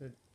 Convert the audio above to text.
Good.